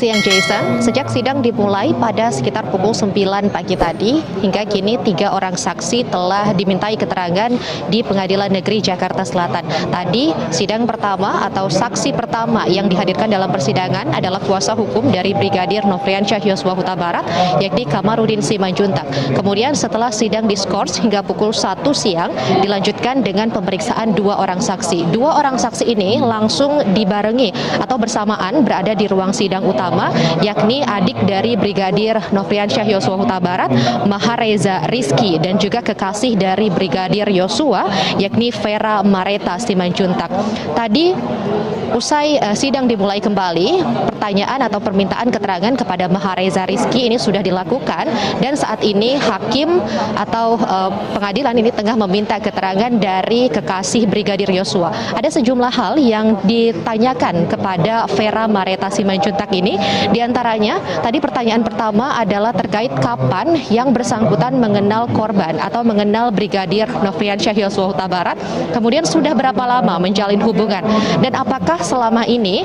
siang Jason. Sejak sidang dimulai pada sekitar pukul 9 pagi tadi, hingga kini tiga orang saksi telah dimintai keterangan di Pengadilan Negeri Jakarta Selatan. Tadi sidang pertama atau saksi pertama yang dihadirkan dalam persidangan adalah kuasa hukum dari Brigadir Nofriansyah Yosua Huta Barat, yakni Kamarudin Simanjuntak. Kemudian setelah sidang diskors hingga pukul 1 siang, dilanjutkan dengan pemeriksaan dua orang saksi. Dua orang saksi ini langsung dibarengi atau bersamaan berada di ruang sidang utama yakni adik dari Brigadir Nofriansyah Yosua Huta Barat, Mahareza Rizky dan juga kekasih dari Brigadir Yosua yakni Vera Mareta Simanjuntak. Tadi usai uh, sidang dimulai kembali, pertanyaan atau permintaan keterangan kepada Mahareza Rizky ini sudah dilakukan dan saat ini hakim atau uh, pengadilan ini tengah meminta keterangan dari kekasih Brigadir Yosua. Ada sejumlah hal yang ditanyakan kepada Vera Mareta Simanjuntak ini di antaranya tadi pertanyaan pertama adalah terkait kapan yang bersangkutan mengenal korban atau mengenal Brigadir Nofriansyah Yosua Huta Barat, kemudian sudah berapa lama menjalin hubungan dan apakah selama ini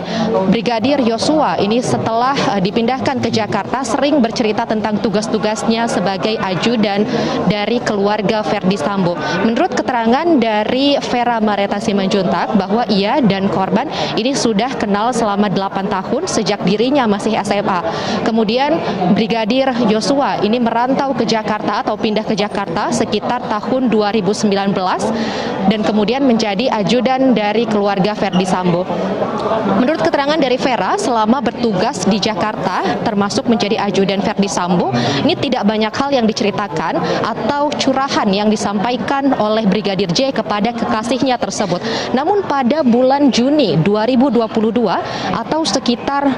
Brigadir Yosua ini setelah uh, dipindahkan ke Jakarta sering bercerita tentang tugas-tugasnya sebagai ajudan dari keluarga Ferdi Sambo. Menurut keterangan dari Vera Mareta Simanjuntak bahwa ia dan korban ini sudah kenal selama 8 tahun sejak dirinya masih SMA. Kemudian Brigadir Yosua ini merantau ke Jakarta atau pindah ke Jakarta sekitar tahun 2019 dan kemudian menjadi ajudan dari keluarga Ferdi Sambo. Menurut keterangan dari Vera, selama bertugas di Jakarta termasuk menjadi ajudan Ferdi Sambo, ini tidak banyak hal yang diceritakan atau curahan yang disampaikan oleh Brigadir J kepada kekasihnya tersebut. Namun pada bulan Juni 2022 atau sekitar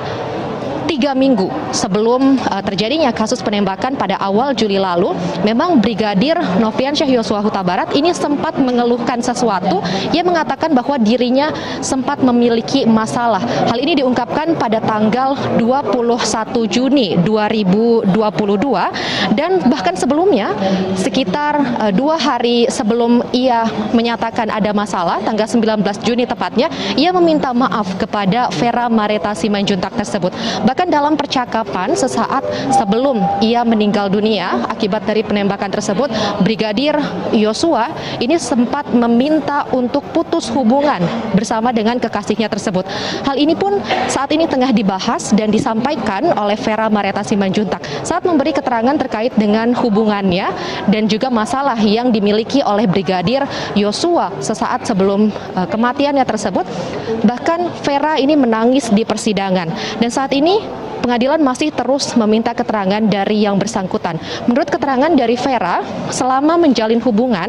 tiga minggu sebelum uh, terjadinya kasus penembakan pada awal Juli lalu, memang Brigadir Noviansyah Yosua Huta Barat ini sempat mengeluhkan sesuatu. Ia mengatakan bahwa dirinya sempat memiliki masalah. Hal ini diungkapkan pada tanggal 21 Juni 2022 dan bahkan sebelumnya sekitar uh, dua hari sebelum ia menyatakan ada masalah, tanggal 19 Juni tepatnya, ia meminta maaf kepada Vera Mareta Simanjuntak tersebut. Bahkan dalam percakapan sesaat sebelum ia meninggal dunia akibat dari penembakan tersebut, Brigadir Yosua ini sempat meminta untuk putus hubungan bersama dengan kekasihnya tersebut. Hal ini pun saat ini tengah dibahas dan disampaikan oleh Vera Mareta Simanjuntak saat memberi keterangan terkait dengan hubungannya dan juga masalah yang dimiliki oleh Brigadir Yosua sesaat sebelum uh, kematiannya tersebut. Bahkan Vera ini menangis di persidangan dan saat ini pengadilan masih terus meminta keterangan dari yang bersangkutan. Menurut keterangan dari Vera, selama menjalin hubungan,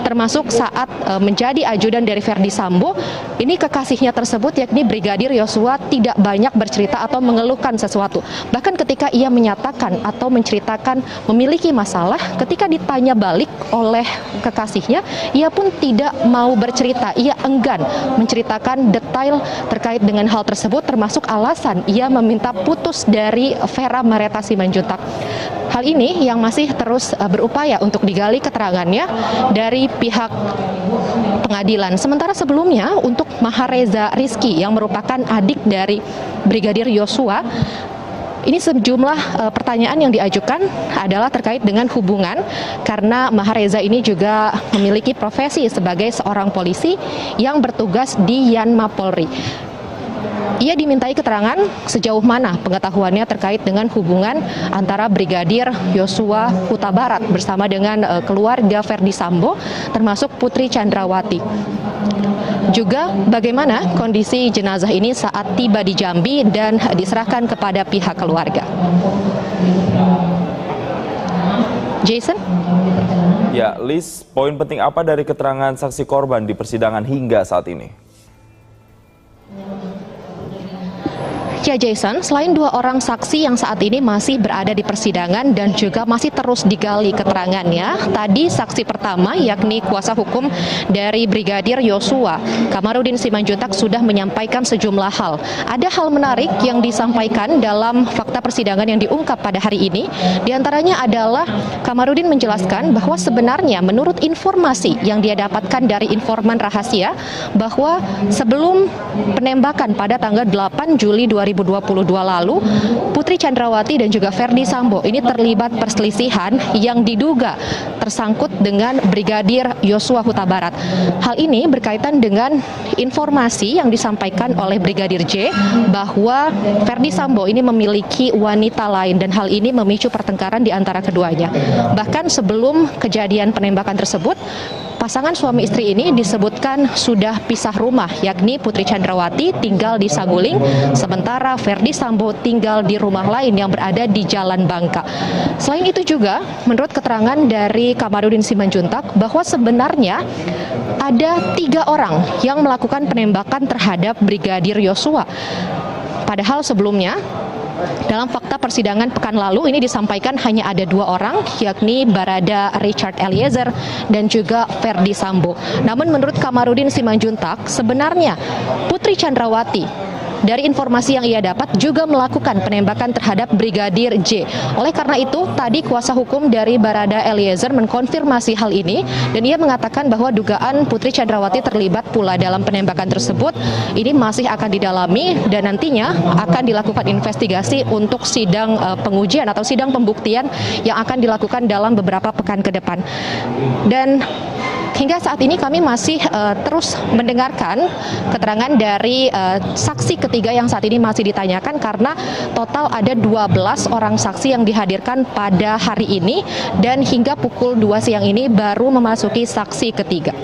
termasuk saat e, menjadi ajudan dari Verdi Sambo, ini kekasihnya tersebut yakni Brigadir Yosua tidak banyak bercerita atau mengeluhkan sesuatu. Bahkan ketika ia menyatakan atau menceritakan memiliki masalah, ketika ditanya balik oleh kekasihnya, ia pun tidak mau bercerita. Ia enggan menceritakan detail terkait dengan hal tersebut, termasuk alasan ia meminta putus status dari Vera Mareta Simanjuntak. Hal ini yang masih terus uh, berupaya untuk digali keterangannya dari pihak pengadilan. Sementara sebelumnya untuk Mahareza Rizky yang merupakan adik dari Brigadir Yosua ini sejumlah uh, pertanyaan yang diajukan adalah terkait dengan hubungan karena Mahareza ini juga memiliki profesi sebagai seorang polisi yang bertugas di Yanma Polri. Ia dimintai keterangan sejauh mana pengetahuannya terkait dengan hubungan antara Brigadir Yosua Huta Barat bersama dengan uh, keluarga Verdi Sambo termasuk Putri Chandrawati. Juga bagaimana kondisi jenazah ini saat tiba di Jambi dan diserahkan kepada pihak keluarga. Jason? Ya, Liz, poin penting apa dari keterangan saksi korban di persidangan hingga saat ini? Ya Jason, selain dua orang saksi yang saat ini masih berada di persidangan dan juga masih terus digali keterangannya, tadi saksi pertama yakni kuasa hukum dari Brigadir Yosua, Kamarudin Simanjuntak sudah menyampaikan sejumlah hal. Ada hal menarik yang disampaikan dalam fakta persidangan yang diungkap pada hari ini, di antaranya adalah Kamarudin menjelaskan bahwa sebenarnya menurut informasi yang dia dapatkan dari informan rahasia, bahwa sebelum penembakan pada tanggal 8 Juli 2020 2022 lalu, Putri Chandrawati dan juga Ferdi Sambo ini terlibat perselisihan yang diduga tersangkut dengan Brigadir Yosua Huta Barat. Hal ini berkaitan dengan informasi yang disampaikan oleh Brigadir J bahwa Ferdi Sambo ini memiliki wanita lain dan hal ini memicu pertengkaran di antara keduanya. Bahkan sebelum kejadian penembakan tersebut, Pasangan suami istri ini disebutkan sudah pisah rumah, yakni Putri Chandrawati tinggal di Saguling, sementara Ferdi Sambo tinggal di rumah lain yang berada di Jalan Bangka. Selain itu juga, menurut keterangan dari Kamarudin Simanjuntak, bahwa sebenarnya ada tiga orang yang melakukan penembakan terhadap Brigadir Yosua. Padahal sebelumnya dalam fakta persidangan pekan lalu ini disampaikan hanya ada dua orang, yakni Barada Richard Eliezer dan juga Ferdi Sambo. Namun menurut Kamarudin Simanjuntak, sebenarnya Putri Chandrawati dari informasi yang ia dapat juga melakukan penembakan terhadap Brigadir J. Oleh karena itu, tadi kuasa hukum dari Barada Eliezer mengkonfirmasi hal ini dan ia mengatakan bahwa dugaan Putri Chandrawati terlibat pula dalam penembakan tersebut ini masih akan didalami dan nantinya akan dilakukan investigasi untuk sidang uh, pengujian atau sidang pembuktian yang akan dilakukan dalam beberapa pekan ke depan. Dan hingga saat ini kami masih uh, terus mendengarkan keterangan dari uh, saksi ketiga yang saat ini masih ditanyakan karena total ada 12 orang saksi yang dihadirkan pada hari ini dan hingga pukul 2 siang ini baru memasuki saksi ketiga.